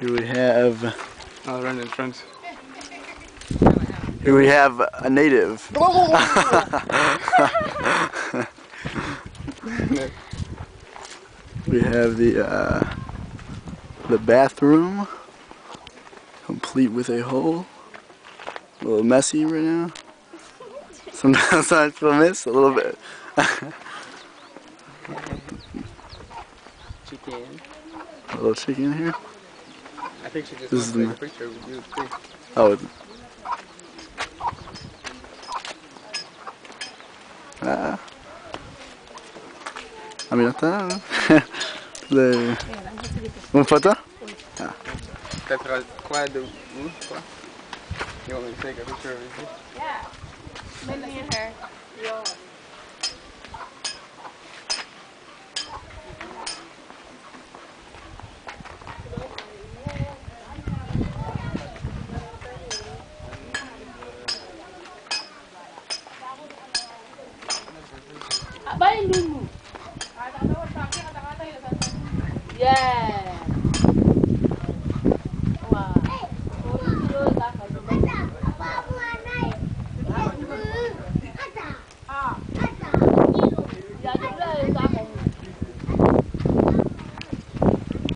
Here we have. Oh, run in front. Here we have a native. we have the uh, the bathroom, complete with a hole. A little messy right now. Sometimes I feel miss a little bit. Chicken. A little chicken here. I think she just This is wants to take a picture with you too. Oh. it- Ah. Aminata. Le... Une photo? Peut-être à quoi de vous, quoi? You want me to take a picture with you? Cobain dulu. Ah, kata-kata, kata-kata ya. Yeah.